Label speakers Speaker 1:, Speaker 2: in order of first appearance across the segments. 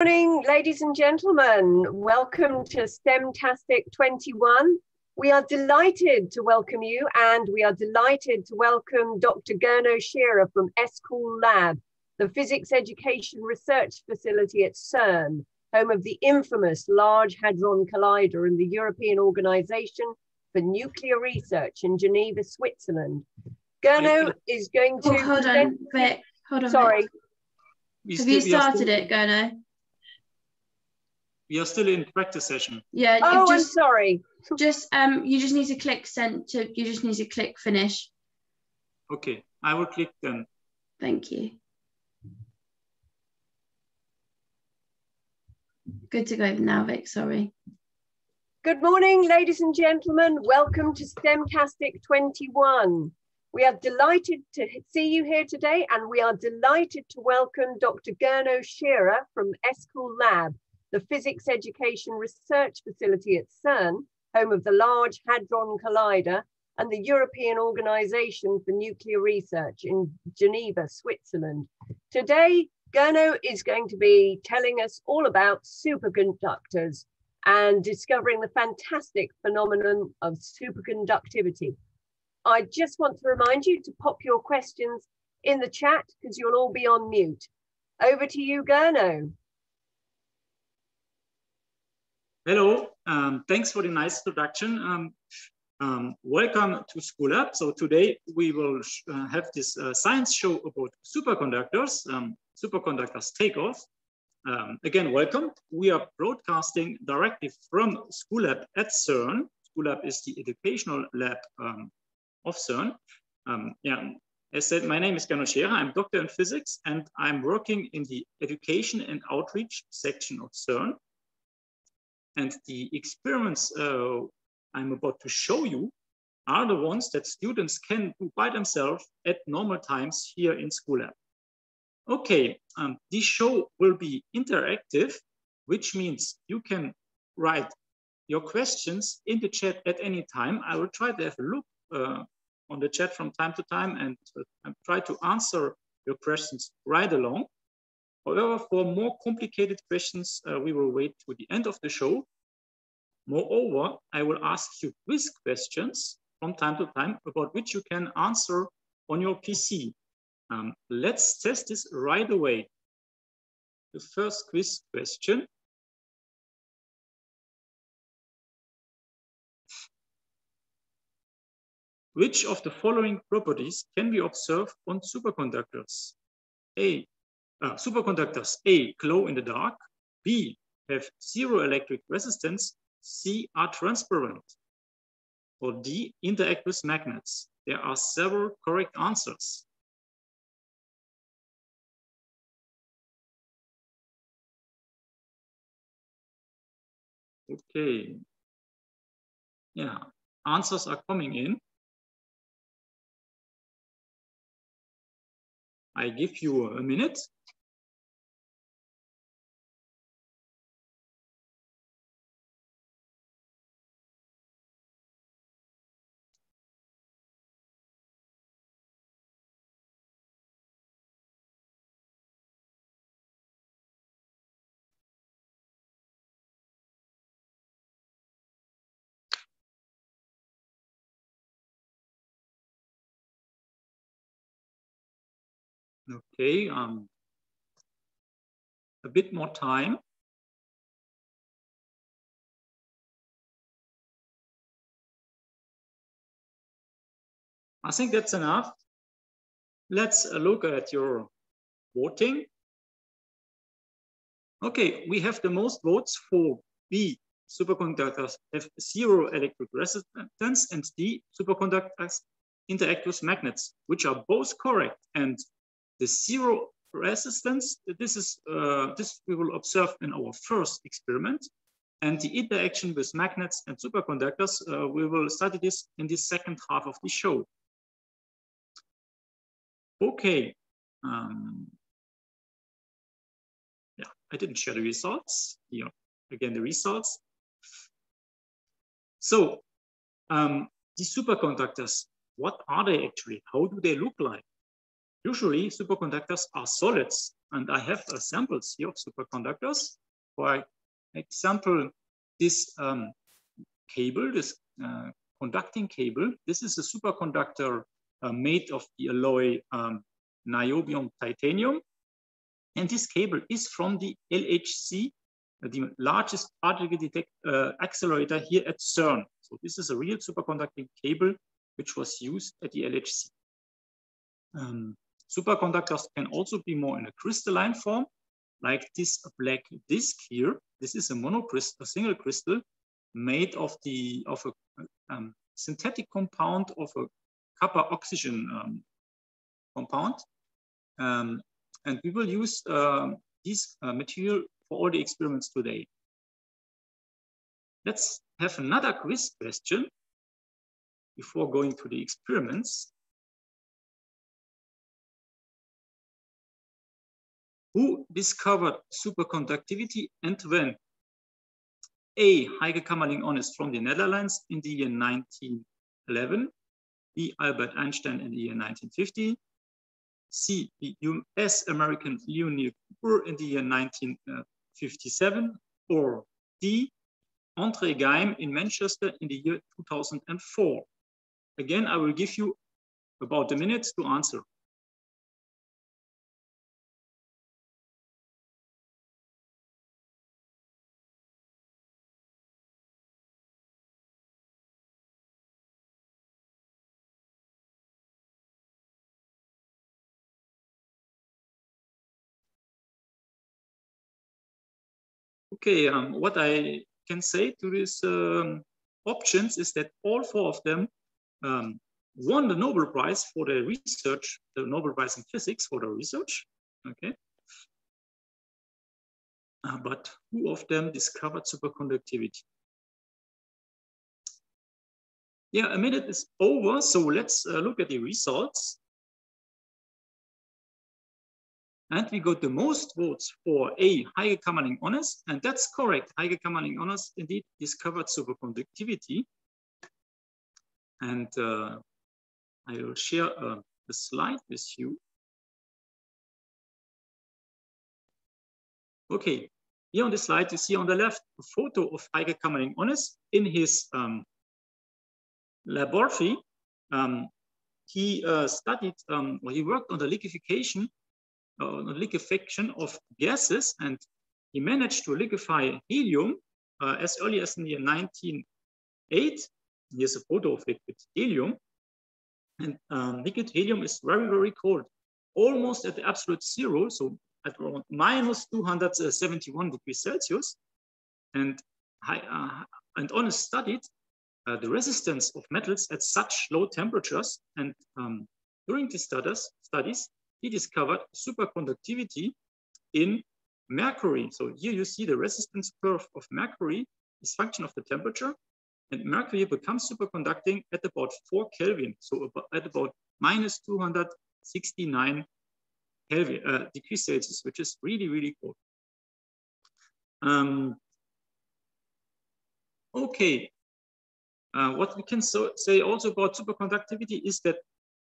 Speaker 1: morning, ladies and gentlemen. Welcome to STEMtastic 21. We are delighted to welcome you and we are delighted to welcome Dr. Gernot Scherer from S'Cool Lab, the Physics Education Research Facility at CERN, home of the infamous Large Hadron Collider and the European Organization for Nuclear Research in Geneva, Switzerland. Gernot is going to...
Speaker 2: Oh, hold on, Vic. Hold on.
Speaker 1: Sorry.
Speaker 2: Have you started it, Gernot?
Speaker 3: We are still in practice session.
Speaker 2: Yeah.
Speaker 1: Oh,
Speaker 2: just,
Speaker 1: I'm sorry.
Speaker 2: Just um, you just need to click send to. You just need to click finish.
Speaker 3: Okay, I will click then.
Speaker 2: Thank you. Good to go now, Vic. Sorry.
Speaker 1: Good morning, ladies and gentlemen. Welcome to STEMtastic 21. We are delighted to see you here today, and we are delighted to welcome Dr. Gernot Scherer from S'Cool Lab, the Physics Education Research Facility at CERN, home of the Large Hadron Collider and the European Organization for Nuclear Research in Geneva, Switzerland. Today, Gernot is going to be telling us all about superconductors and discovering the fantastic phenomenon of superconductivity. I just want to remind you to pop your questions in the chat because you'll all be on mute. Over to you, Gernot.
Speaker 3: Hello, um, thanks for the nice introduction. Um, um, welcome to S'Cool Lab. So today we will uh, have this uh, science show about superconductors, um, superconductors takeoff. Um, again, welcome. We are broadcasting directly from S'Cool Lab at CERN. S'Cool Lab is the educational lab um, of CERN. yeah, as said, my name is Gernot Scherer. I'm doctor in physics and I'm working in the education and outreach section of CERN. And the experiments uh, I'm about to show you are the ones that students can do by themselves at normal times here in S'Cool Lab. Okay, um, this show will be interactive, which means you can write your questions in the chat at any time. I will try to have a look uh, on the chat from time to time and uh, try to answer your questions right along. However, for more complicated questions, uh, we will wait to the end of the show. Moreover, I will ask you quiz questions from time to time about which you can answer on your PC. Um, let's test this right away. The first quiz question. Which of the following properties can be observed on superconductors? A, uh, superconductors A, glow in the dark, B, have zero electric resistance, C, are transparent, or D, interact with magnets. There are several correct answers. Okay. Yeah, answers are coming in. I give you a minute. Okay, um, a bit more time. I think that's enough. Let's look at your voting. Okay, we have the most votes for B, superconductors have zero electric resistance, and D, superconductors interact with magnets, which are both correct. And the zero resistance, this is uh, this we will observe in our first experiment. And the interaction with magnets and superconductors, uh, we will study this in the second half of the show. Okay. Um, yeah, I didn't share the results. Here, again, the results. So um, the superconductors, what are they actually? How do they look like? Usually superconductors are solids and I have uh, samples here of superconductors. For example, this um, cable, this uh, conducting cable, this is a superconductor uh, made of the alloy um, niobium titanium. And this cable is from the LHC, the largest particle detect, uh, accelerator here at CERN. So this is a real superconducting cable which was used at the LHC. Um, superconductors can also be more in a crystalline form, like this black disc here. This is a monocrystal, a single crystal made of the of a um, synthetic compound of a copper oxygen um, compound. Um, and we will use uh, this uh, material for all the experiments today. Let's have another quiz question before going to the experiments. Who discovered superconductivity and when? A. Heike Kamerlingh-Onnes from the Netherlands in the year 1911. B. Albert Einstein in the year 1950. C. The US American Leonid Cooper in the year 1957. Or D. Andre Geim in Manchester in the year 2004. Again, I will give you about a minute to answer. Okay, um, what I can say to these um, options is that all four of them um, won the Nobel Prize for their research, the Nobel Prize in Physics for their research, okay? Uh, but who of them discovered superconductivity? Yeah, a minute is over, so let's uh, look at the results. And we got the most votes for A, Heike Kamerlingh-Onnes, and that's correct. Heike Kamerlingh-Onnes indeed discovered superconductivity. And uh, I will share uh, the slide with you. Okay, here on the slide, you see on the left a photo of Heike Kamerlingh-Onnes in his um, laboratory. Um, he uh, studied, um, or he worked on the liquefaction liquefaction of gases, and he managed to liquefy helium uh, as early as in the year 1908. Here's a photo of liquid helium. And um, liquid helium is very, very cold, almost at the absolute zero, so at around minus 271 degrees Celsius. And, uh, and Onnes studied uh, the resistance of metals at such low temperatures. And um, during these studies, studies, he discovered superconductivity in mercury. So here you see the resistance curve of mercury is function of the temperature. And mercury becomes superconducting at about 4 Kelvin, so at about minus 269 Kelvin, uh, degrees Celsius, which is really, really cold. Um, okay, uh, what we can so say also about superconductivity is that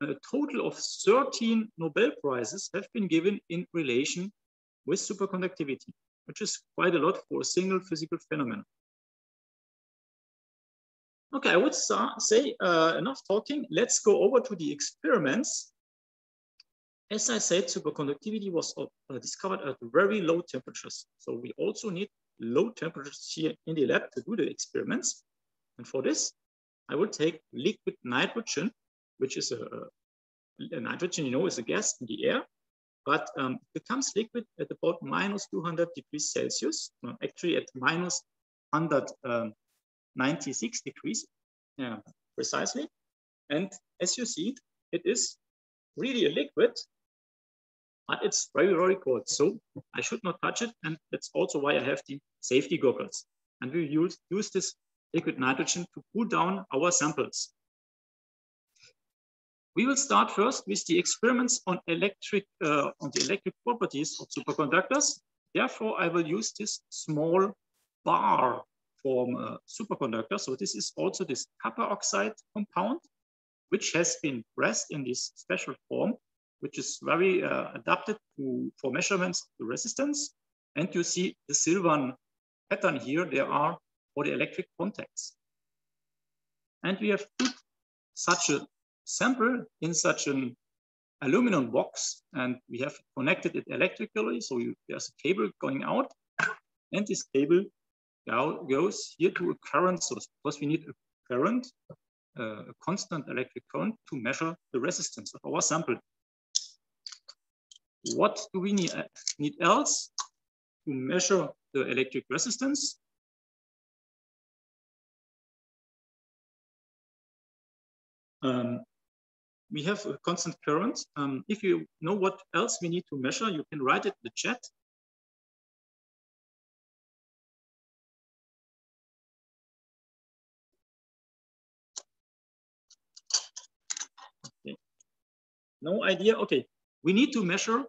Speaker 3: a total of 13 Nobel Prizes have been given in relation with superconductivity, which is quite a lot for a single physical phenomenon. Okay, I would say uh, enough talking. Let's go over to the experiments. As I said, superconductivity was uh, discovered at very low temperatures. So we also need low temperatures here in the lab to do the experiments. And for this, I will take liquid nitrogen which is a, a, nitrogen, you know, is a gas in the air, but um, becomes liquid at about minus 200 degrees Celsius, well, actually at minus 196 um, degrees yeah, precisely. And as you see, it is really a liquid, but it's very, very cold. So I should not touch it. And that's also why I have the safety goggles. And we use, use this liquid nitrogen to cool down our samples. We will start first with the experiments on electric uh, on the electric properties of superconductors. Therefore, I will use this small bar from a superconductor. So this is also this copper oxide compound, which has been pressed in this special form, which is very uh, adapted to, for measurements of the resistance. And you see the silver pattern here, there are for the electric contacts. And we have put such a sample in such an aluminum box and we have connected it electrically. So you, there's a cable going out and this cable now goes here to a current source because we need a current, uh, a constant electric current to measure the resistance of our sample. What do we need, uh, need else to measure the electric resistance? Um, we have a constant current. Um, if you know what else we need to measure, you can write it in the chat. Okay. No idea? Okay, we need to measure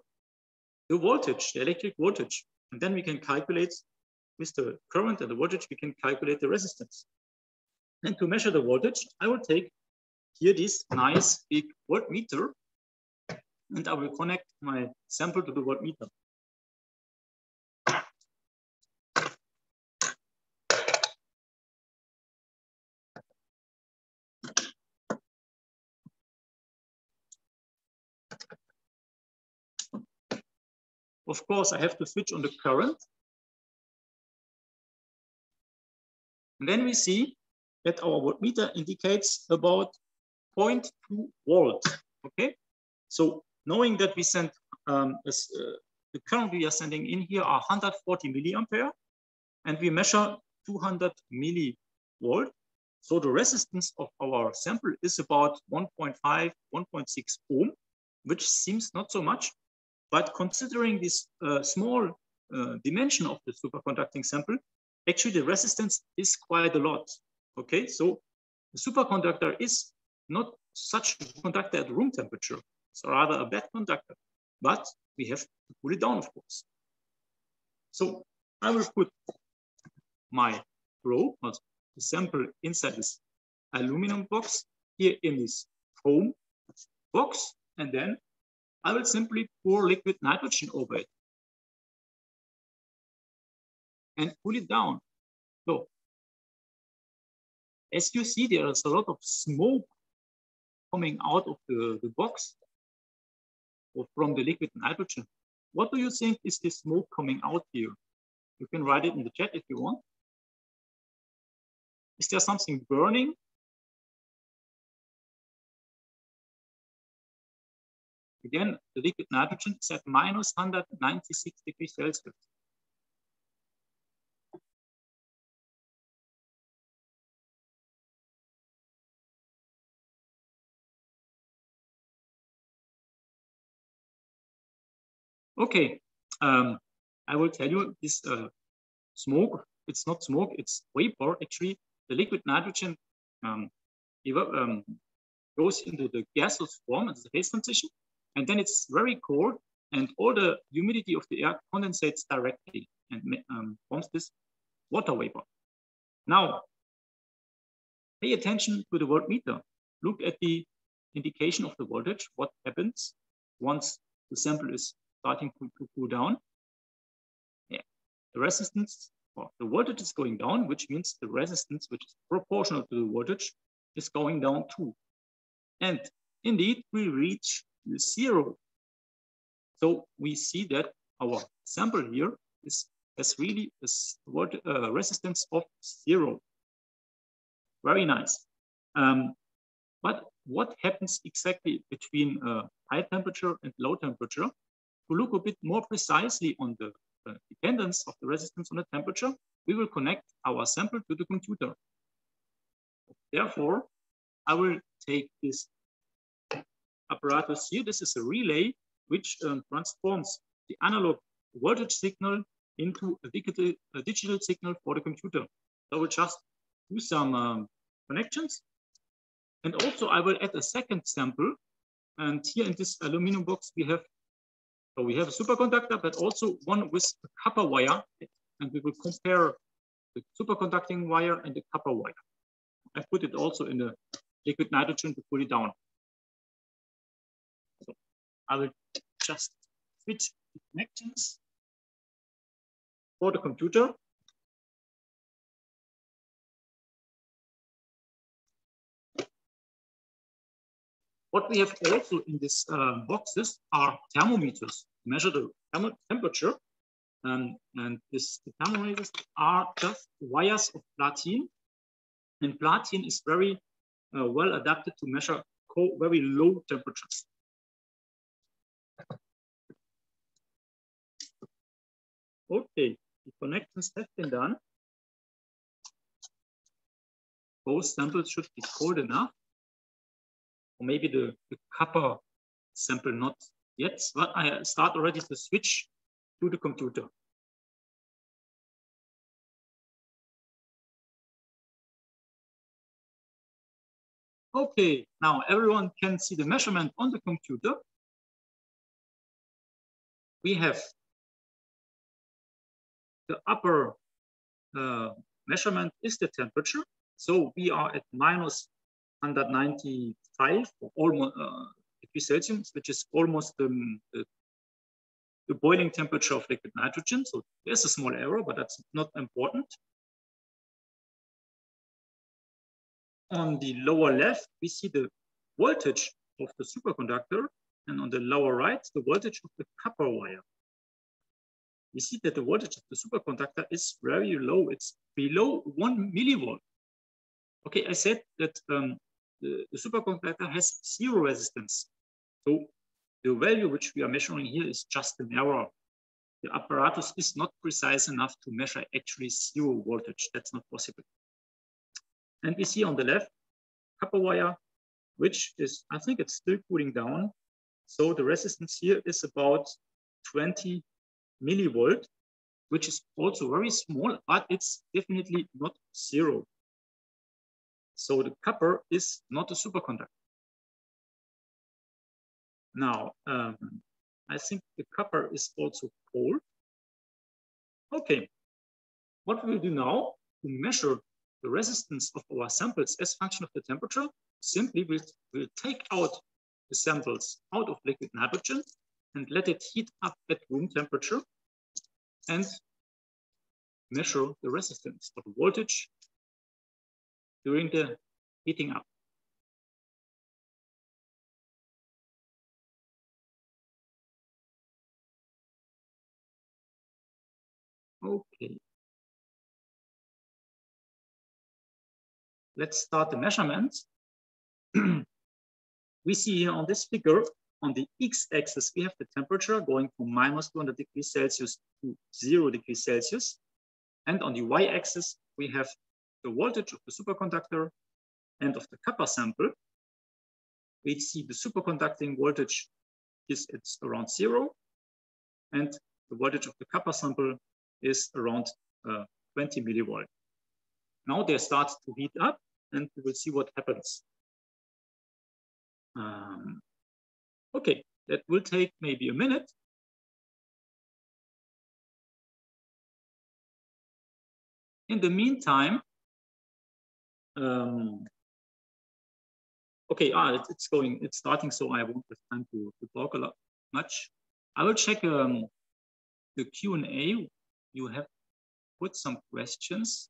Speaker 3: the voltage, the electric voltage, and then we can calculate with the current and the voltage, we can calculate the resistance. And to measure the voltage, I will take here this nice big voltmeter, and I will connect my sample to the voltmeter. Of course, I have to switch on the current. And then we see that our voltmeter indicates about 0.2 volt. Okay, so knowing that we send um, uh, the current we are sending in here are 140 milliampere, and we measure 200 millivolt. So the resistance of our sample is about 1.5, 1.6 ohm, which seems not so much, but considering this uh, small uh, dimension of the superconducting sample, actually the resistance is quite a lot. Okay, so the superconductor is not such a conductor at room temperature. It's rather a bad conductor, but we have to cool it down, of course. So I will put my probe, the sample inside this aluminum box here in this foam box, and then I will simply pour liquid nitrogen over it and cool it down. So as you see, there is a lot of smoke coming out of the, the box or from the liquid nitrogen. What do you think is this smoke coming out here? You can write it in the chat if you want. Is there something burning? Again, the liquid nitrogen is at minus 196 degrees Celsius. Okay, um, I will tell you this uh, smoke, it's not smoke, it's vapor. Actually, the liquid nitrogen um, um, goes into the gaseous form as a phase transition, and then it's very cold, and all the humidity of the air condensates directly and um, forms this water vapor. Now, pay attention to the voltmeter. Look at the indication of the voltage, what happens once the sample is starting to, to cool down. Yeah. The resistance, or the voltage is going down, which means the resistance, which is proportional to the voltage, is going down too. And indeed, we reach zero. So we see that our sample here is has really a uh, resistance of zero. Very nice. Um, but what happens exactly between uh, high temperature and low temperature? To look a bit more precisely on the uh, dependence of the resistance on the temperature, we will connect our sample to the computer. Therefore, I will take this apparatus here. This is a relay which um, transforms the analog voltage signal into a digital, a digital signal for the computer. So I will just do some um, connections. And also I will add a second sample. And here in this aluminum box, we have so we have a superconductor, but also one with a copper wire, and we will compare the superconducting wire and the copper wire. I put it also in the liquid nitrogen to cool it down. So I will just switch the connections for the computer. What we have also in these uh, boxes are thermometers measure the temperature. Um, and this, the thermometers are just wires of platinum. And platinum is very uh, well adapted to measure very low temperatures. Okay, the connections have been done. Both samples should be cold enough. Or maybe the, the copper sample not yet, but I start already to switch to the computer. Okay, now everyone can see the measurement on the computer. We have the upper uh, measurement is the temperature. So we are at minus 195 or almost uh, degrees Celsius, which is almost um, the, the boiling temperature of liquid nitrogen. So there's a small error, but that's not important. On the lower left, we see the voltage of the superconductor, and on the lower right, the voltage of the copper wire. We see that the voltage of the superconductor is very low. It's below one millivolt. Okay, I said that um, the, the superconductor has zero resistance. So the value which we are measuring here is just an error. The apparatus is not precise enough to measure actually zero voltage. That's not possible. And we see on the left, copper wire, which is, I think it's still cooling down. So the resistance here is about 20 millivolt, which is also very small, but it's definitely not zero. So the copper is not a superconductor. Now, um, I think the copper is also cold. Okay, what we will do now to measure the resistance of our samples as function of the temperature, simply we'll, we'll take out the samples out of liquid nitrogen and let it heat up at room temperature and measure the resistance or the voltage during the heating up. Okay. Let's start the measurements. we see here on this figure, on the x-axis, we have the temperature going from minus 200 degrees Celsius to zero degrees Celsius. And on the y-axis, we have the voltage of the superconductor and of the copper sample. We see the superconducting voltage is it's around zero, and the voltage of the copper sample is around uh, 20 millivolt. Now they start to heat up, and we will see what happens. Um, okay, that will take maybe a minute. In the meantime, um, okay, ah, it's going, it's starting, so I won't have time to, to talk a lot much. I will check um, the Q&A. You have put some questions.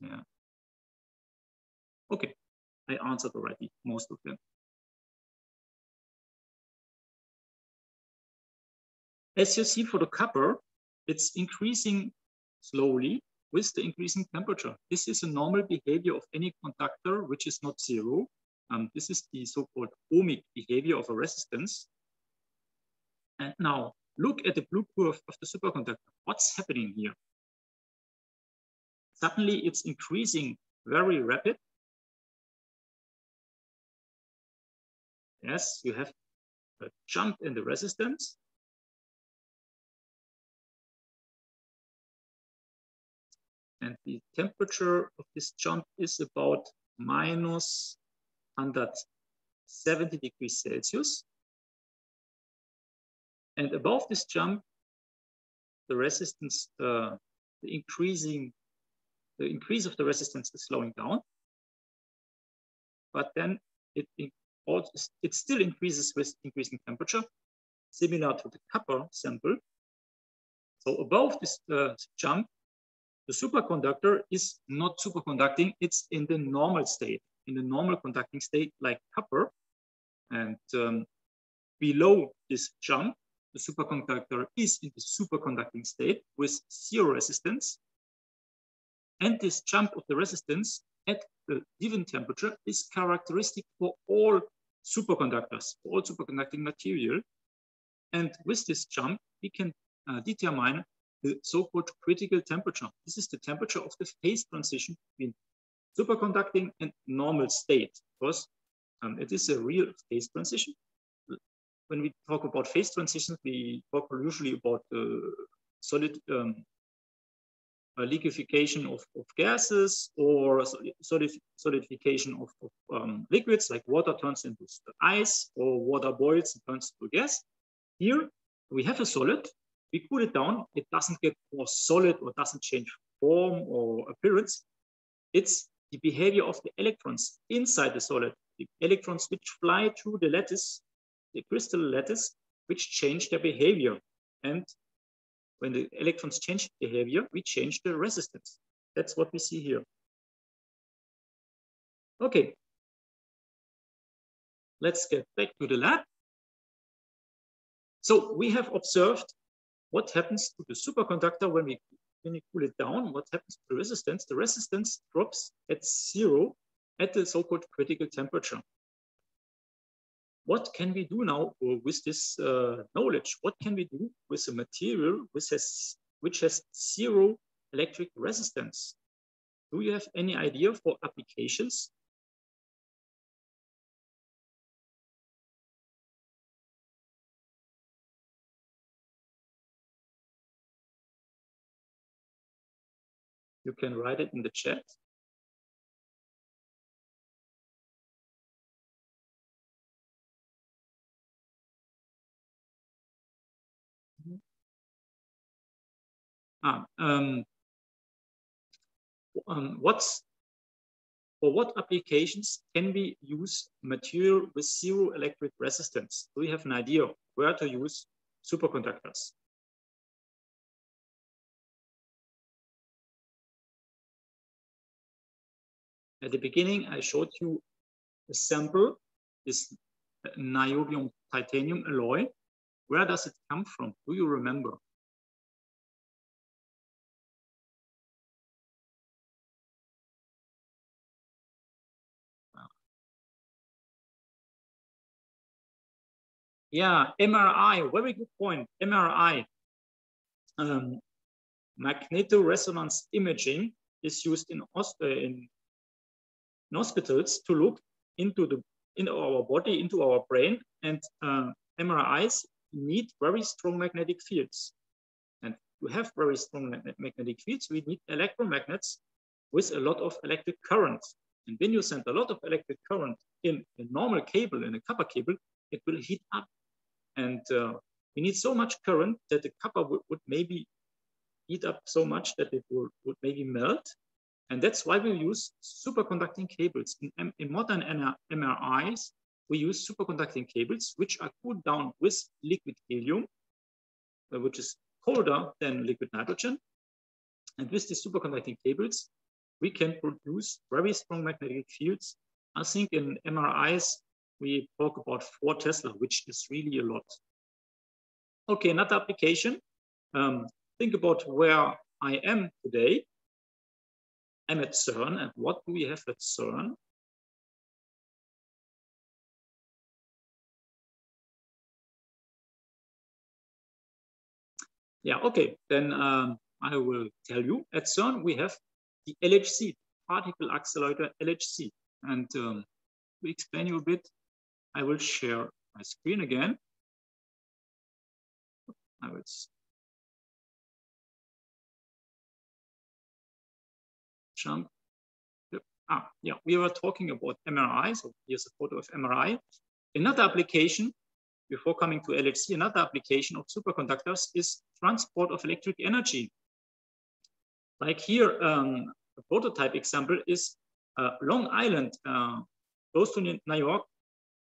Speaker 3: Yeah. Okay, I answered already most of them. As you see for the copper, it's increasing slowly with the increasing temperature. This is a normal behavior of any conductor, which is not zero. Um, this is the so-called ohmic behavior of a resistance. And now look at the blue curve of the superconductor. What's happening here? Suddenly it's increasing very rapid Yes, you have a jump in the resistance. And the temperature of this jump is about minus 170 degrees Celsius. And above this jump, the resistance, uh, the increasing, the increase of the resistance is slowing down. But then it also, it still increases with increasing temperature. similar to the copper sample. So above this uh, jump, the superconductor is not superconducting, it's in the normal state, in the normal conducting state like copper. And um, below this jump, the superconductor is in the superconducting state with zero resistance. And this jump of the resistance at the given temperature is characteristic for all superconductors, for all superconducting material. And with this jump, we can uh, determine the so-called critical temperature. This is the temperature of the phase transition between superconducting and normal state, because um, it is a real phase transition. When we talk about phase transitions, we talk usually about the solid um, liquefaction of, of, gases or solid, solidification of, of um, liquids like water turns into ice or water boils and turns to gas. Here we have a solid we cool it down, it doesn't get more solid or doesn't change form or appearance. It's the behavior of the electrons inside the solid, the electrons which fly through the lattice, the crystal lattice, which change their behavior. And when the electrons change behavior, we change the resistance. That's what we see here. Okay. Let's get back to the lab. So we have observed what happens to the superconductor when we, when we cool it down? What happens to the resistance? The resistance drops at zero at the so-called critical temperature. What can we do now with this uh, knowledge? What can we do with a material which has, which has zero electric resistance? Do you have any idea for applications You can write it in the chat. Ah, um, um, what's for what applications can we use material with zero electric resistance? Do we have an idea where to use superconductors? At the beginning, I showed you a sample, this niobium titanium alloy. Where does it come from? Do you remember? Yeah, MRI, very good point. MRI, um, magnetoresonance imaging is used in, uh, in in hospitals to look into the in our body, into our brain, and uh, MRIs need very strong magnetic fields. And to have very strong magnetic fields, we need electromagnets with a lot of electric current. And when you send a lot of electric current in a normal cable, in a copper cable, it will heat up. And uh, we need so much current that the copper would, maybe heat up so much that it would, would maybe melt and that's why we use superconducting cables. In, in modern MRIs, we use superconducting cables, which are cooled down with liquid helium, uh, which is colder than liquid nitrogen. And with these superconducting cables, we can produce very strong magnetic fields. I think in MRIs, we talk about four Tesla, which is really a lot. Okay, another application. Um, think about where I am today. I'm at CERN, and what do we have at CERN? Yeah, okay, then um, I will tell you. At CERN, we have the LHC, particle accelerator LHC. And um, to explain you a bit, I will share my screen again. I will jump. Ah, yeah, we were talking about MRI. So here's a photo of MRI. Another application, before coming to LHC, another application of superconductors is transport of electric energy. Like here, um, a prototype example is uh, Long Island, uh, close to New York.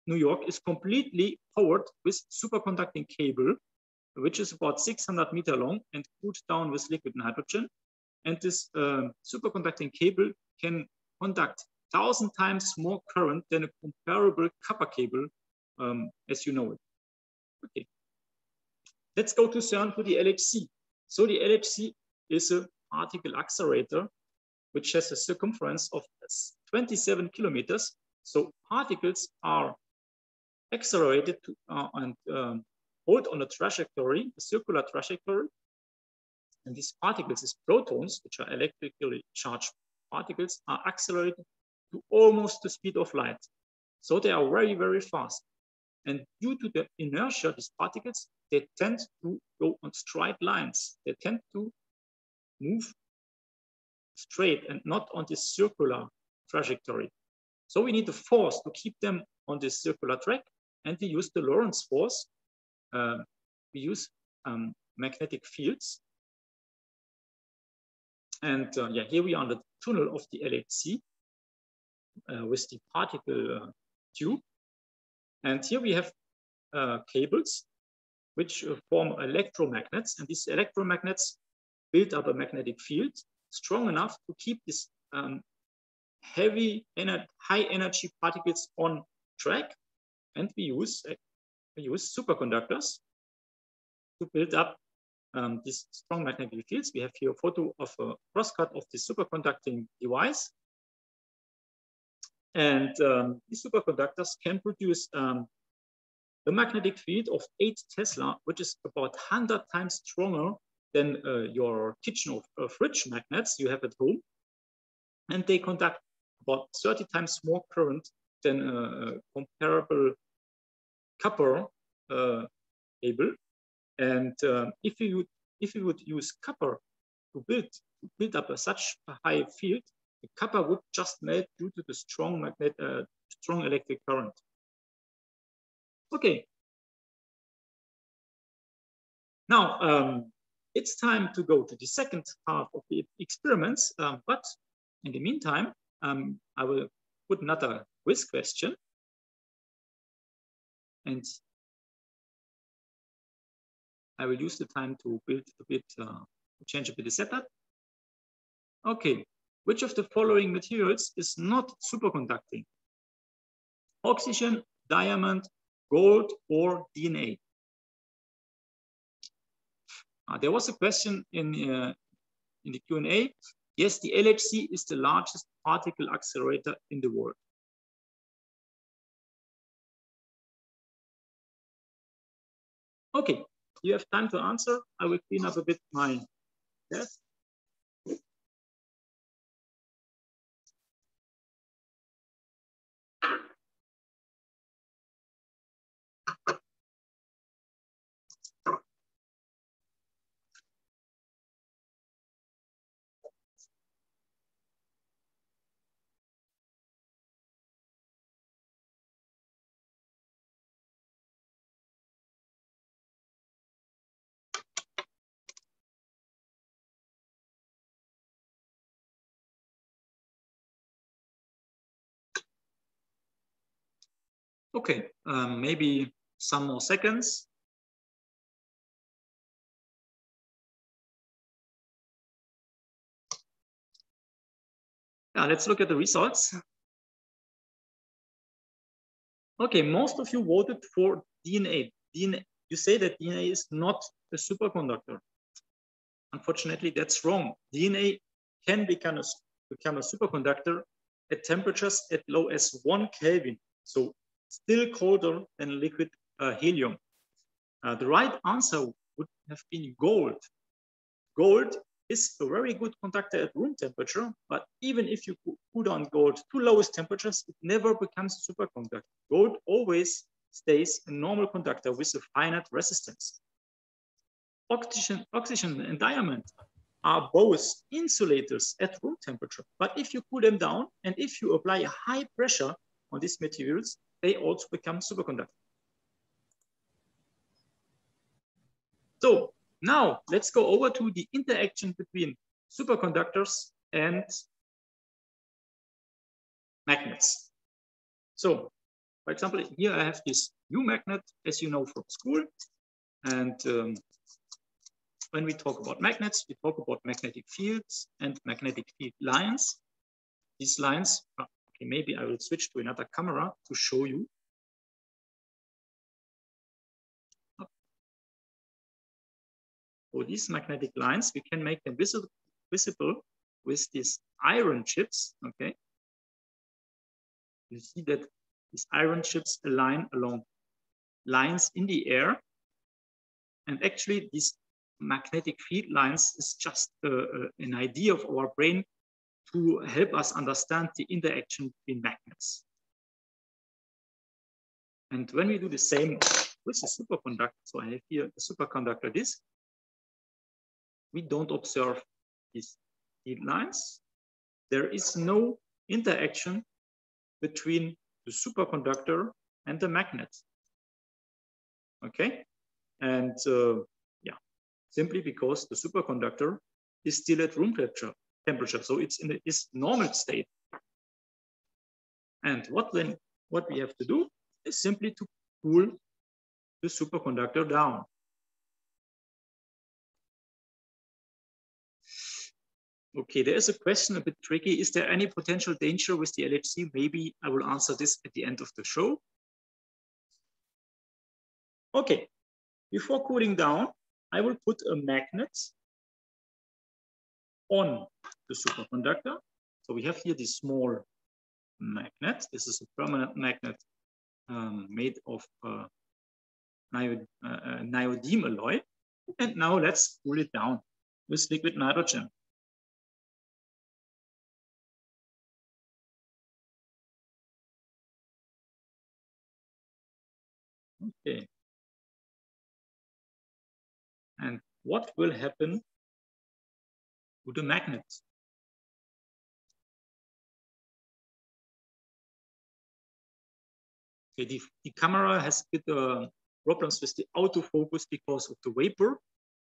Speaker 3: New York is completely powered with superconducting cable, which is about 600 meter long and cooled down with liquid nitrogen. And this uh, superconducting cable can conduct thousand times more current than a comparable copper cable, um, as you know it. Okay, let's go to CERN to the LHC. So the LHC is a particle accelerator, which has a circumference of 27 kilometers. So particles are accelerated to, uh, and um, hold on a trajectory, a circular trajectory. And these particles, these protons, which are electrically charged particles, are accelerated to almost the speed of light. So they are very, very fast. And due to the inertia, of these particles, they tend to go on straight lines. They tend to move straight and not on this circular trajectory. So we need a force to keep them on this circular track. And we use the Lorentz force. Uh, we use um, magnetic fields. And uh, yeah, here we are on the tunnel of the LHC uh, with the particle uh, tube. And here we have uh, cables which form electromagnets. And these electromagnets build up a magnetic field strong enough to keep these um, heavy, ener high energy particles on track. And we use, uh, we use superconductors to build up um, these strong magnetic fields. We have here a photo of a crosscut of the superconducting device. And um, these superconductors can produce um, a magnetic field of 8 Tesla, which is about 100 times stronger than uh, your kitchen or uh, fridge magnets you have at home. And they conduct about 30 times more current than a comparable copper uh, cable. And uh, if you would, if you would use copper to build to build up a, such a high field, the copper would just melt due to the strong magnet, uh, strong electric current. Okay. Now, um, it's time to go to the second half of the experiments, um, but in the meantime, um, I will put another quiz question. And I will use the time to build a bit, uh, change a bit the setup. Okay, which of the following materials is not superconducting? Oxygen, diamond, gold, or DNA? Uh, there was a question in, uh, in the Q&A. Yes, the LHC is the largest particle accelerator in the world. Okay, you have time to answer. I will clean up a bit my desk. Okay, um, maybe some more seconds. Yeah, let's look at the results. Okay, most of you voted for DNA. DNA. You say that DNA is not a superconductor. Unfortunately, that's wrong. DNA can become a, become a superconductor at temperatures as low as one Kelvin. So still colder than liquid uh, helium. Uh, the right answer would have been gold. Gold is a very good conductor at room temperature, but even if you put on gold to lowest temperatures, it never becomes superconductor. Gold always stays a normal conductor with a finite resistance. Oxygen, oxygen and diamond are both insulators at room temperature, but if you cool them down and if you apply a high pressure on these materials, they also become superconductors. So now let's go over to the interaction between superconductors and magnets. So For example, here I have this U magnet, as you know from school. And um, when we talk about magnets, we talk about magnetic fields and magnetic field lines. These lines, uh, okay, maybe I will switch to another camera to show you. So these magnetic lines, we can make them visible, visible with these iron chips, okay? You see that these iron chips align along lines in the air. And actually these magnetic field lines is just uh, uh, an idea of our brain to help us understand the interaction between magnets. And when we do the same with the superconductor, so I have here a superconductor disk, we don't observe these field lines. There is no interaction between the superconductor and the magnet. Okay, and uh, yeah, simply because the superconductor is still at room temperature, temperature, so it's in its normal state. And what then? What we have to do is simply to cool the superconductor down. Okay, there is a question a bit tricky. Is there any potential danger with the LHC? Maybe I will answer this at the end of the show. Okay, before cooling down, I will put a magnet on the superconductor. So we have here this small magnet. This is a permanent magnet um, made of uh, neod uh, uh, alloy. And now let's cool it down with liquid nitrogen. Okay. And what will happen the magnets? Okay, the, the camera has bit uh, problems with the autofocus because of the vapor.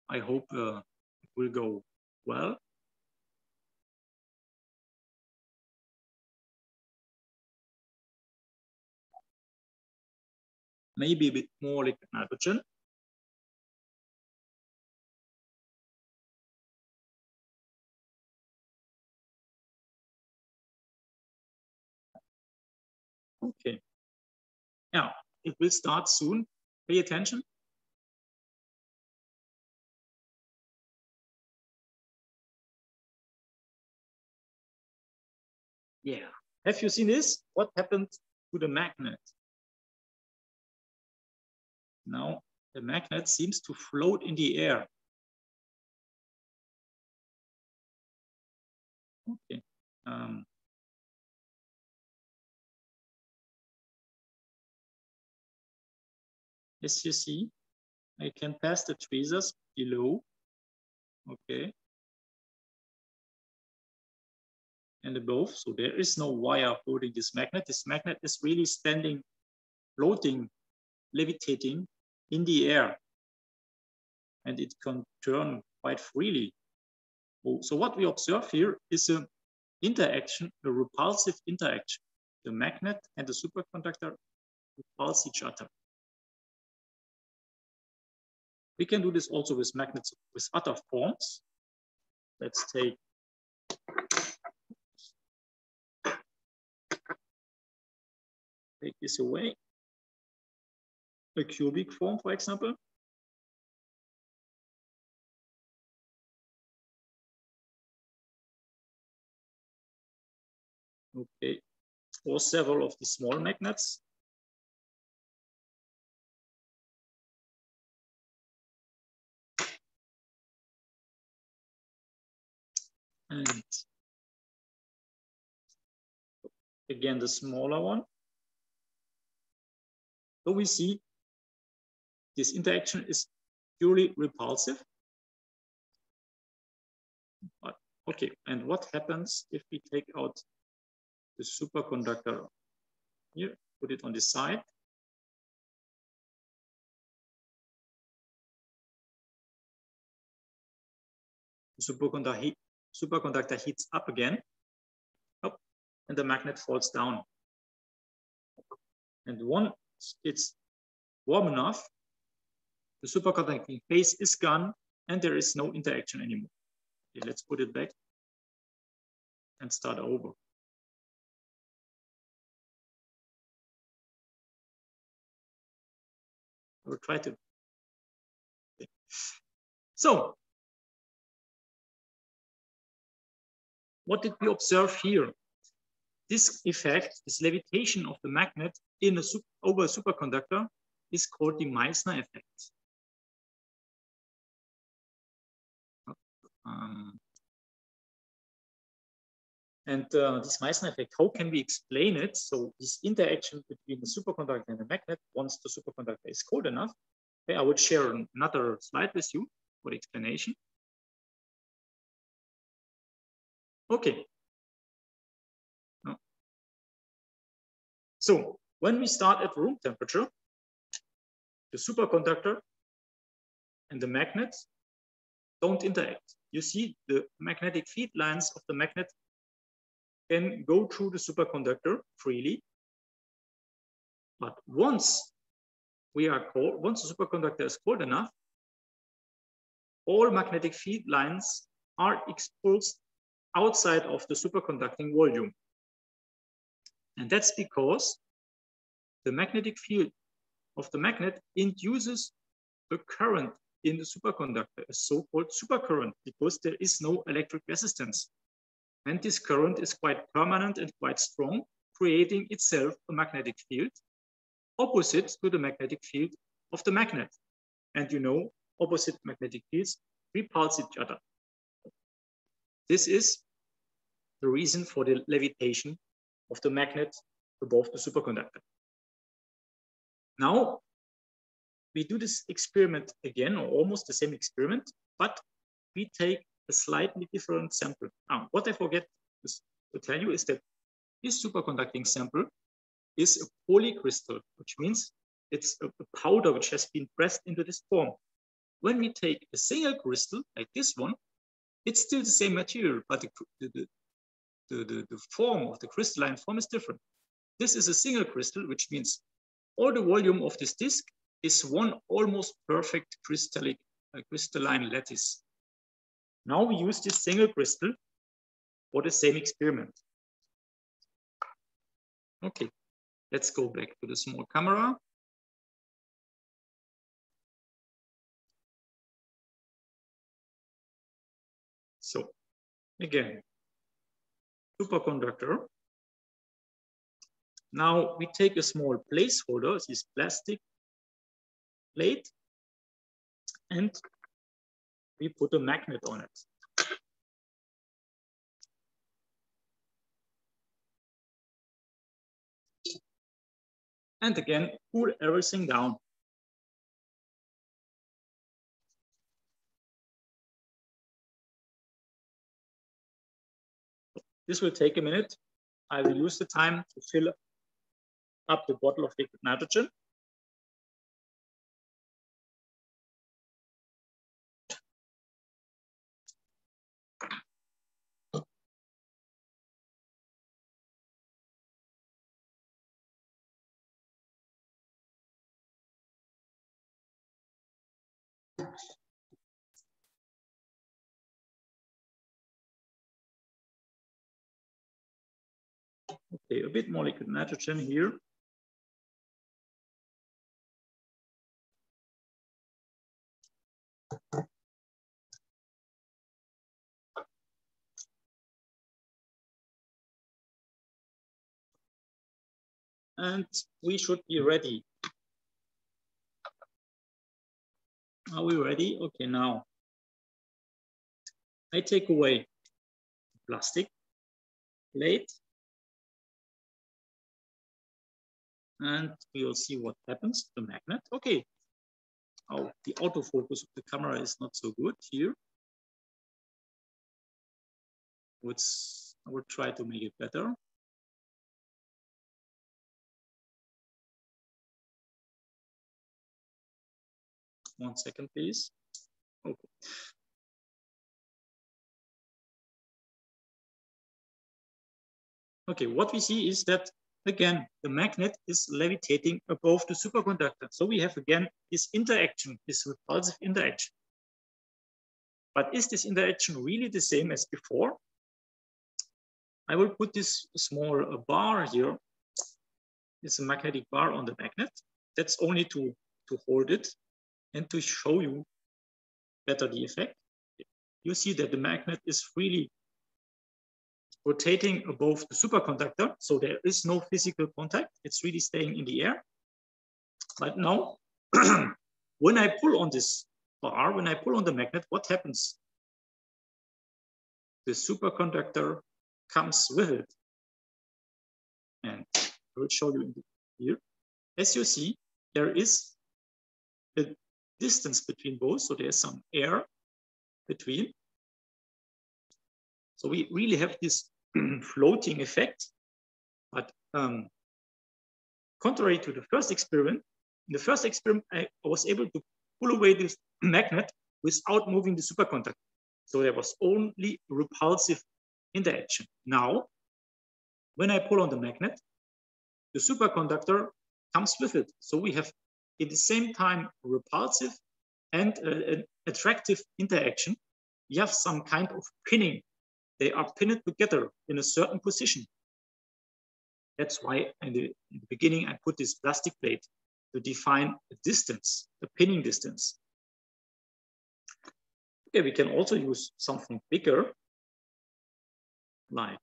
Speaker 3: I hope uh, it will go well. maybe a bit more liquid nitrogen. Okay. Now, it will start soon. Pay attention. Yeah. Have you seen this? What happened to the magnet? Now the magnet seems to float in the air. Okay. Um, as you see, I can pass the tweezers below. Okay. And above, so there is no wire holding this magnet. This magnet is really standing, floating, levitating in the air. And it can turn quite freely. Oh, so what we observe here is an interaction, a repulsive interaction. The magnet and the superconductor repulse each other. We can do this also with magnets with other forms. Let's take take this away a cubic form, for example. Okay, or several of the small magnets. And again, the smaller one. So we see this interaction is purely repulsive. But, okay, and what happens if we take out the superconductor here, put it on the side. The superconductor, superconductor heats up again, up, and the magnet falls down. And once it's warm enough, the superconducting phase is gone and there is no interaction anymore. Okay, let's put it back and start over. I will try to. Okay. So, what did we observe here? This effect, this levitation of the magnet in a over a superconductor is called the Meissner effect. Um, and uh, this Meissner effect, how can we explain it? So this interaction between the superconductor and the magnet, once the superconductor is cold enough, okay, I would share another slide with you for the explanation. Okay. So when we start at room temperature, the superconductor and the magnet don't interact. You see the magnetic field lines of the magnet can go through the superconductor freely. But once we are cold, once the superconductor is cold enough, all magnetic field lines are exposed outside of the superconducting volume. And that's because the magnetic field of the magnet induces a current in the superconductor, a so-called supercurrent, because there is no electric resistance. And this current is quite permanent and quite strong, creating itself a magnetic field opposite to the magnetic field of the magnet. And you know, opposite magnetic fields repulse each other. This is the reason for the levitation of the magnet above the superconductor. Now, we do this experiment again, or almost the same experiment, but we take a slightly different sample. Now, what I forget to tell you is that this superconducting sample is a polycrystal, which means it's a, a powder which has been pressed into this form. When we take a single crystal like this one, it's still the same material, but the, the, the, the, form of the crystalline form is different. This is a single crystal, which means all the volume of this disk is one almost perfect crystallic, uh, crystalline lattice. Now we use this single crystal for the same experiment. Okay, let's go back to the small camera. Again, superconductor. Now we take a small placeholder, this plastic plate, and we put a magnet on it. And again, cool everything down. This will take a minute. I will use the time to fill up the bottle of liquid nitrogen. Okay, a bit more liquid nitrogen here. And we should be ready. Are we ready? Okay, now I take away plastic plate and we will see what happens to the magnet. Okay, oh, the autofocus of the camera is not so good here. Let's, I will try to make it better. One second, please. Okay. Okay, what we see is that again, the magnet is levitating above the superconductor. So we have again this interaction, this repulsive interaction. But is this interaction really the same as before? I will put this small uh, bar here. It's a magnetic bar on the magnet. That's only to, to hold it and to show you better the effect. You see that the magnet is freely rotating above the superconductor. So there is no physical contact. It's really staying in the air. But now, when I pull on this bar, when I pull on the magnet, what happens? The superconductor comes with it. And I will show you here. As you see, there is a distance between both. So there's some air between. So we really have this floating effect. But um, contrary to the first experiment, in the first experiment, I was able to pull away this magnet without moving the superconductor. So there was only repulsive interaction. Now, when I pull on the magnet, the superconductor comes with it. So we have at the same time repulsive and uh, an attractive interaction. You have some kind of pinning they are pinned together in a certain position. That's why in the, in the beginning I put this plastic plate to define a distance, a pinning distance. Okay, we can also use something bigger, like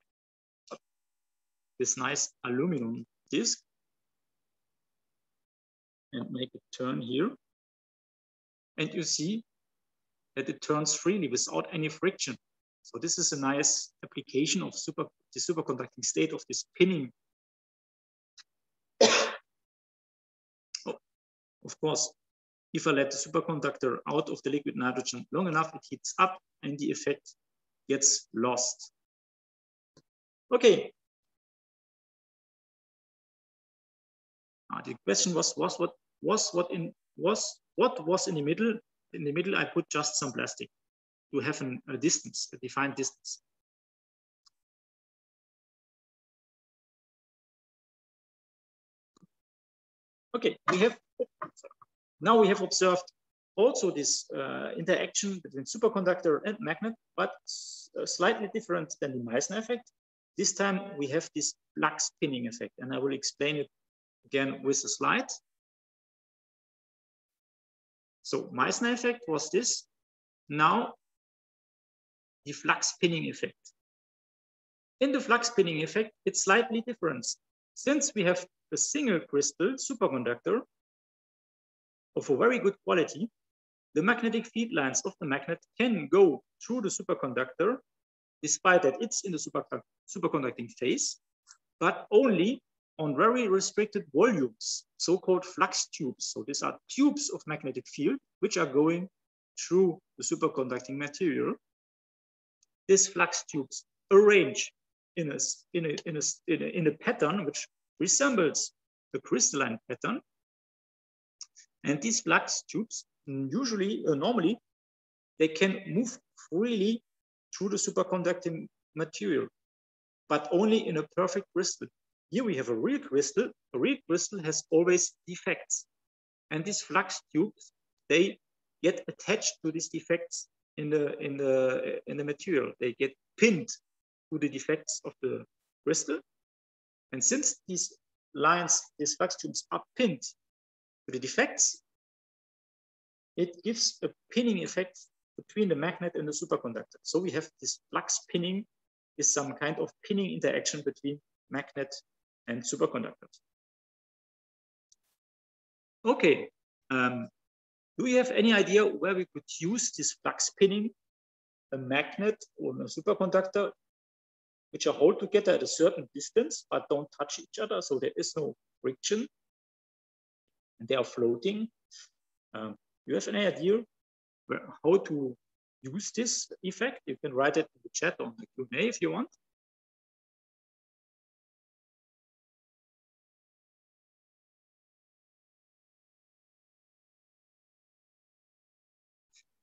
Speaker 3: this nice aluminum disc, and make it turn here. And you see that it turns freely without any friction. So this is a nice application of super, the superconducting state of this pinning. oh, of course, if I let the superconductor out of the liquid nitrogen long enough, it heats up and the effect gets lost. Okay. Uh, the question was, was what was what in was what was in the middle? In the middle, I put just some plastic to have an, a distance, a defined distance. Okay, we have now we have observed also this uh, interaction between superconductor and magnet, but uh, slightly different than the Meissner effect. This time we have this flux pinning effect, and I will explain it again with a slide. So Meissner effect was this. Now the flux pinning effect. In the flux pinning effect, it's slightly different. Since we have a single crystal superconductor of a very good quality, the magnetic field lines of the magnet can go through the superconductor, despite that it's in the superconducting phase, but only on very restricted volumes, so-called flux tubes. So these are tubes of magnetic field, which are going through the superconducting material these flux tubes arrange in a, in a, in a, in a, in a pattern which resembles the crystalline pattern. And these flux tubes, usually, uh, normally, they can move freely through the superconducting material, but only in a perfect crystal. Here we have a real crystal. A real crystal has always defects. And these flux tubes, they get attached to these defects in the in the in the material. They get pinned to the defects of the crystal. And since these lines, these flux tubes are pinned to the defects, it gives a pinning effect between the magnet and the superconductor. So we have this flux pinning is some kind of pinning interaction between magnet and superconductors. Okay, um, do you have any idea where we could use this flux pinning, a magnet or a superconductor, which are hold together at a certain distance, but don't touch each other, so there is no friction, and they are floating. Um, you have any idea where, how to use this effect? You can write it in the chat on the Q&A if you want.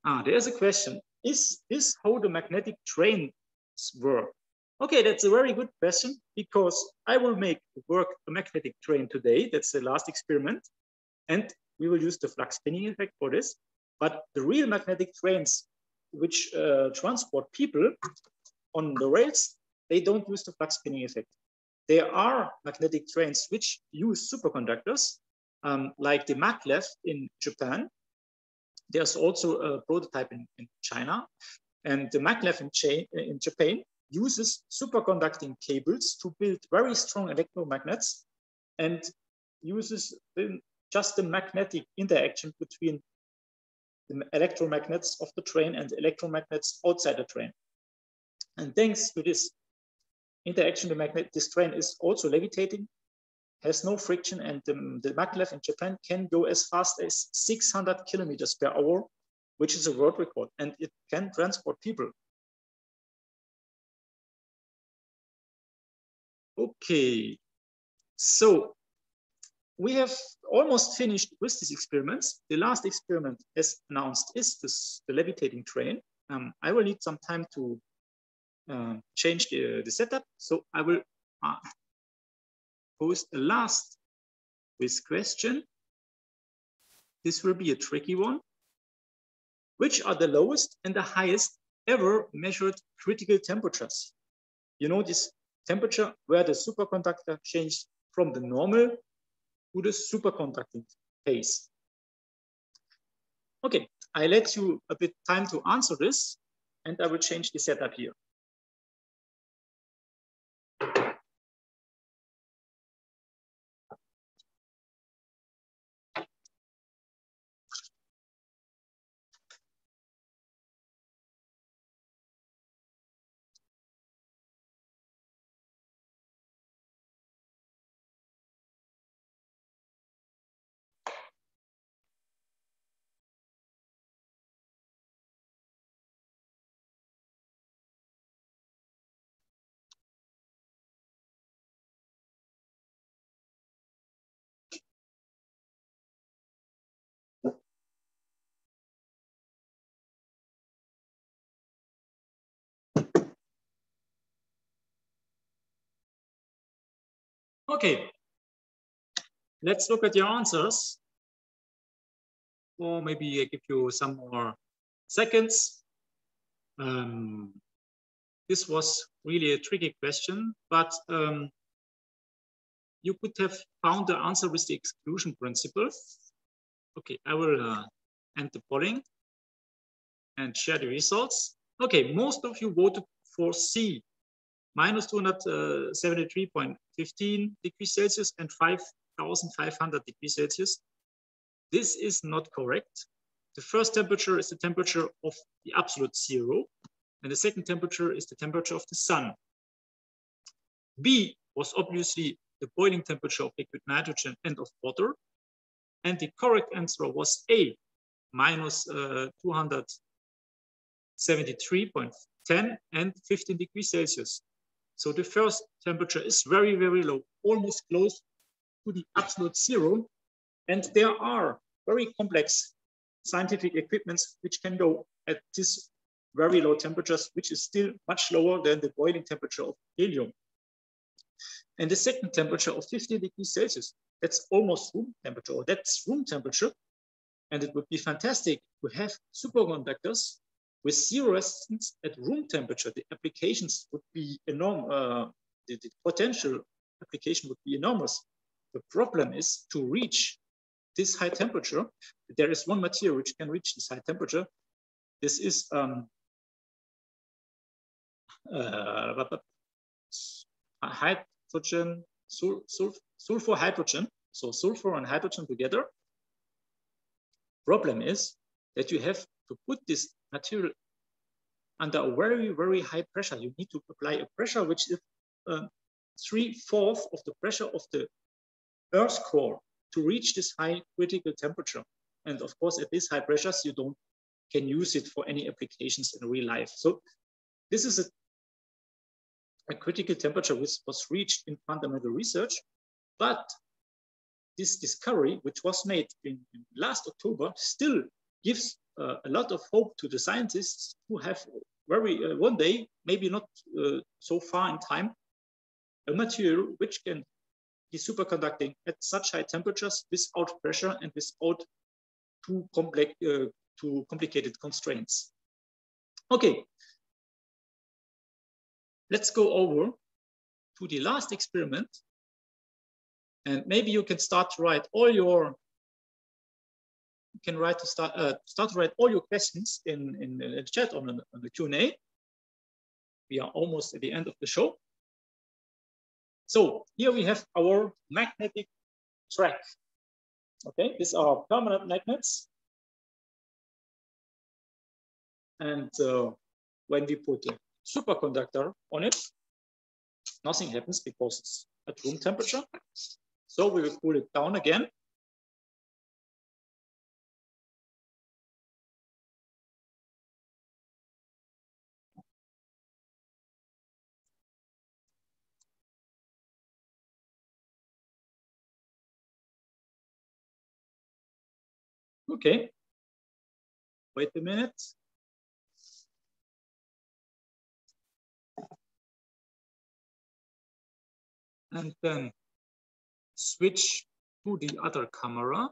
Speaker 3: Ah, there's a question. Is this how the magnetic trains work? Okay, that's a very good question because I will make work a magnetic train today. That's the last experiment. And we will use the flux pinning effect for this. But the real magnetic trains which uh, transport people on the rails, they don't use the flux pinning effect. There are magnetic trains which use superconductors, um, like the maglev in Japan. There's also a prototype in, in China. And the maglev in, in Japan uses superconducting cables to build very strong electromagnets and uses just the magnetic interaction between the electromagnets of the train and the electromagnets outside the train. And thanks to this interaction, the magnet, this train is also levitating, has no friction, and the, the maglev in Japan can go as fast as 600 kilometers per hour, which is a world record, and it can transport people. Okay, so we have almost finished with these experiments. The last experiment, as announced, is this, the levitating train. Um, I will need some time to uh, change the, the setup. So I will uh, post the last quiz question. This will be a tricky one. Which are the lowest and the highest ever measured critical temperatures? You know this temperature where the superconductor changed from the normal to the superconducting phase. Okay, I let you a bit time to answer this and I will change the setup here. Okay, let's look at your answers. Or maybe I give you some more seconds. Um, this was really a tricky question, but um, you could have found the answer with the exclusion principle. Okay, I will uh, end the polling and share the results. Okay, most of you voted for C, minus 273.15 degrees Celsius and 5,500 degrees Celsius. This is not correct. The first temperature is the temperature of the absolute zero, and the second temperature is the temperature of the sun. B was obviously the boiling temperature of liquid nitrogen and of water. And the correct answer was A, minus, uh, 273.10 and 15 degrees Celsius. So the first temperature is very, very low, almost close to the absolute zero. And there are very complex scientific equipments which can go at this very low temperatures, which is still much lower than the boiling temperature of helium. And the second temperature of 50 degrees Celsius, that's almost room temperature, or that's room temperature. And it would be fantastic to have superconductors with zero resistance at room temperature, the applications would be enormous. Uh, the, the potential application would be enormous. The problem is to reach this high temperature. There is one material which can reach this high temperature. This is um, uh, hydrogen, sul sul sulfur hydrogen. So sulfur and hydrogen together. Problem is that you have to put this material under a very, very high pressure. You need to apply a pressure which is uh, three-fourths of the pressure of the Earth's core to reach this high critical temperature. And of course, at these high pressures, you don't can use it for any applications in real life. So this is a, a critical temperature which was reached in fundamental research, but this discovery, which was made in, in last October, still gives a lot of hope to the scientists who have very uh, one day, maybe not uh, so far in time, a material which can be superconducting at such high temperatures without pressure and without too complex, uh, too complicated constraints. Okay, let's go over to the last experiment. And maybe you can start to write all your you can write to start uh, start to write all your questions in in the chat on, on the Q&A. We are almost at the end of the show. So here we have our magnetic track. Okay, these are permanent magnets. And uh, when we put a superconductor on it, nothing happens because it's at room temperature. So we will cool it down again Okay. Wait a minute. And then switch to the other camera.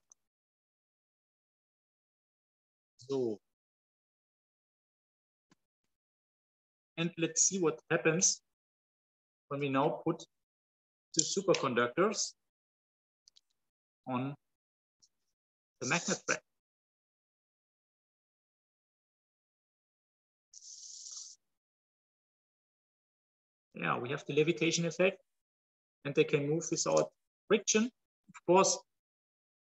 Speaker 3: So, and let's see what happens when we now put the superconductors on the magnet track. Yeah, we have the levitation effect and they can move without friction. Of course,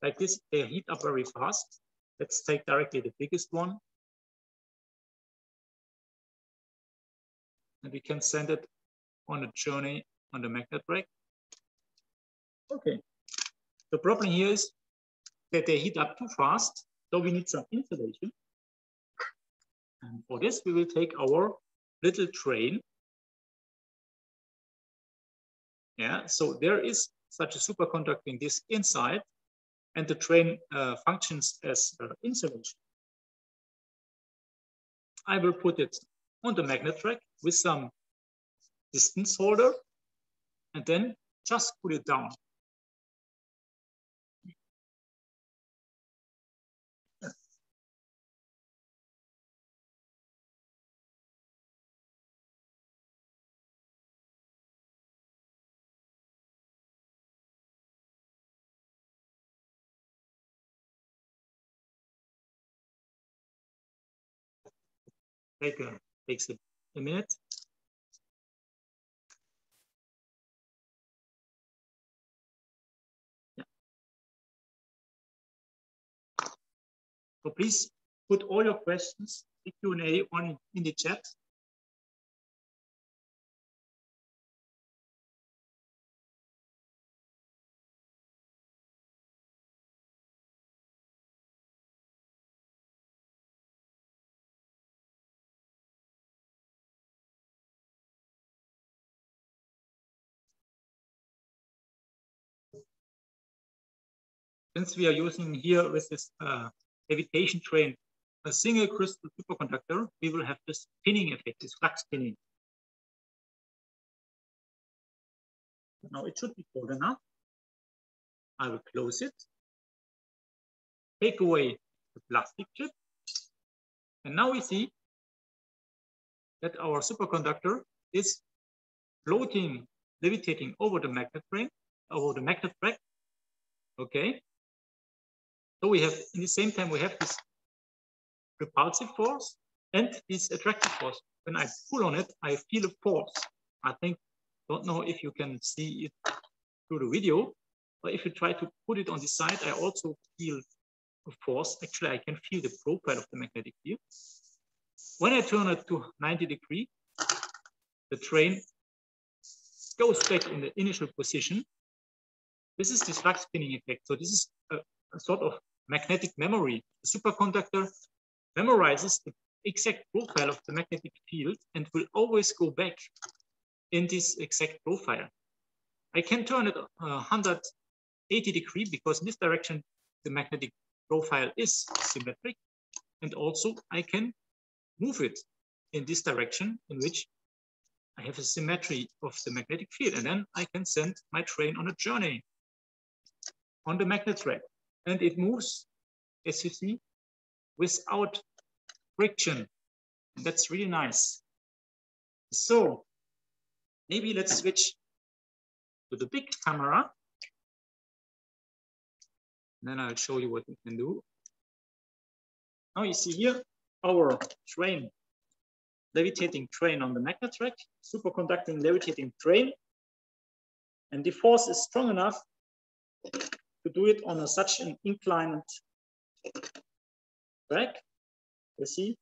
Speaker 3: like this, they heat up very fast. Let's take directly the biggest one. And we can send it on a journey on the magnet brake. Okay. The problem here is that they heat up too fast. So we need some insulation. And for this, we will take our little train Yeah, so there is such a superconducting disk inside and the train uh, functions as uh, insulation. I will put it on the magnet track with some distance holder and then just put it down. Take a, takes a, a minute. Yeah. So please put all your questions, the Q&A on in the chat. Since we are using here with this uh, levitation train a single crystal superconductor, we will have this pinning effect, this flux pinning. Now it should be cold enough. I will close it, take away the plastic chip, and now we see that our superconductor is floating, levitating over the magnet frame, over the magnet track. Okay, so we have, in the same time, we have this repulsive force and this attractive force. When I pull on it, I feel a force. I think, don't know if you can see it through the video, but if you try to put it on the side, I also feel a force. Actually, I can feel the profile of the magnetic field. When I turn it to 90 degree, the train goes back in the initial position. This is the flux pinning effect. So this is a, a sort of magnetic memory. The superconductor memorizes the exact profile of the magnetic field and will always go back in this exact profile. I can turn it uh, 180 degree because in this direction, the magnetic profile is symmetric. And also I can move it in this direction in which I have a symmetry of the magnetic field. And then I can send my train on a journey on the magnet track. And it moves, as you see, without friction. And that's really nice. So maybe let's switch to the big camera. And then I'll show you what we can do. Now you see here our train, levitating train on the magnet track, superconducting levitating train. And the force is strong enough to do it on a, such an inclined track. You see,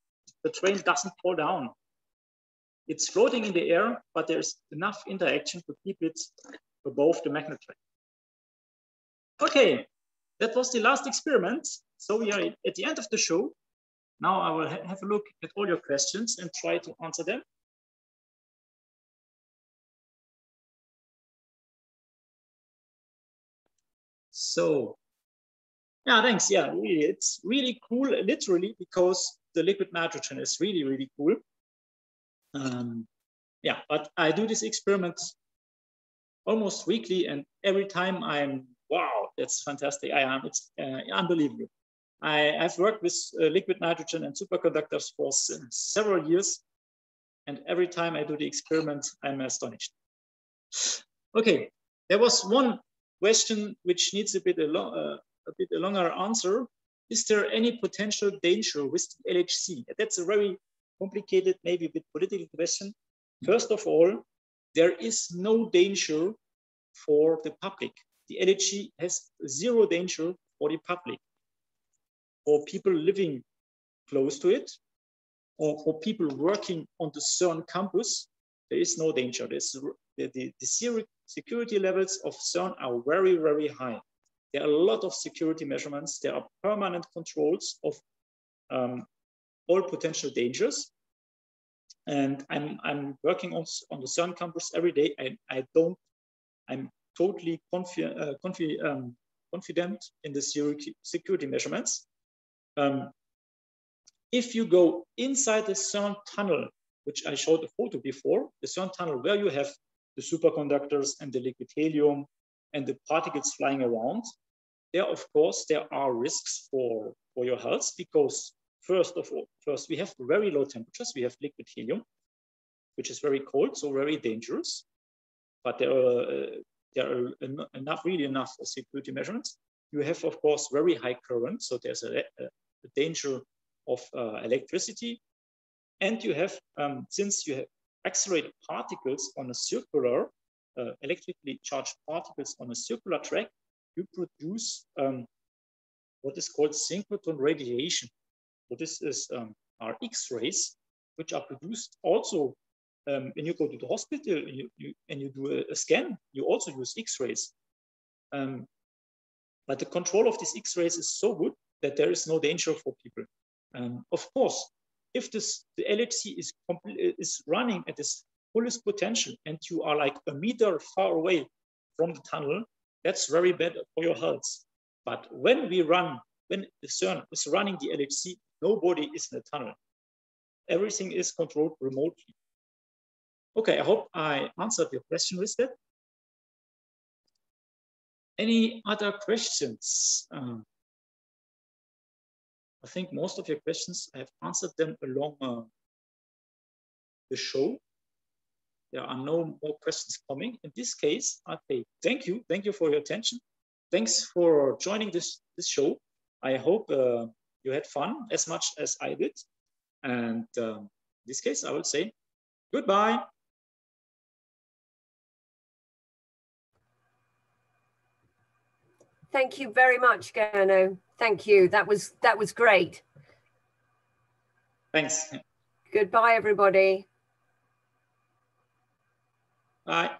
Speaker 3: the train doesn't fall down. It's floating in the air, but there's enough interaction to keep it above the magnet track. Okay, that was the last experiment. So we are at the end of the show. Now I will ha have a look at all your questions and try to answer them. So, yeah, thanks. Yeah, really, it's really cool, literally, because the liquid nitrogen is really, really cool. Um, yeah, but I do this experiment almost weekly, and every time I'm, wow, that's fantastic. I am, it's uh, unbelievable. I, have worked with uh, liquid nitrogen and superconductors for several years. And every time I do the experiment, I'm astonished. Okay, there was one question which needs a bit a, uh, a bit a longer answer. Is there any potential danger with the LHC? That's a very complicated, maybe a bit political question. First of all, there is no danger for the public. The LHC has zero danger for the public for people living close to it or for people working on the CERN campus, there is no danger. There's, the, the, the security levels of CERN are very, very high. There are a lot of security measurements. There are permanent controls of um, all potential dangers. And I'm, I'm working on, on the CERN campus every day. I, I don't, I'm totally confi uh, confi um, confident in the security measurements. Um, if you go inside the CERN tunnel, which I showed a photo before, the CERN tunnel where you have the superconductors and the liquid helium and the particles flying around, there, of course, there are risks for, for your health because first of all, first we have very low temperatures. We have liquid helium, which is very cold, so very dangerous. But there are, uh, there are en enough, really enough security measurements. You have, of course, very high current. So there's a, a, danger of uh, electricity. And you have, um, since you have accelerated particles on a circular, uh, electrically charged particles on a circular track, you produce um, what is called synchrotron radiation. So this is um, are X-rays, which are produced also um, when you go to the hospital and you, you, and you do a, a, scan, you also use X-rays. Um, but the control of these X-rays is so good that there is no danger for people. Um, of course, if this the LHC is is running at its fullest potential and you are like a meter far away from the tunnel, that's very bad for your health. But when we run, when the CERN is running the LHC, nobody is in the tunnel. Everything is controlled remotely. Okay, I hope I answered your question with that. Any other questions? Uh, I think most of your questions, I have answered them along uh, the show. There are no more questions coming. In this case, I say thank you. Thank you for your attention. Thanks for joining this, this show. I hope uh, you had fun as much as I did. And uh, in this case, I will say goodbye.
Speaker 1: Thank you very much, Gurno. Thank you. That was that was great.
Speaker 3: Thanks.
Speaker 1: Goodbye, everybody.
Speaker 3: Bye.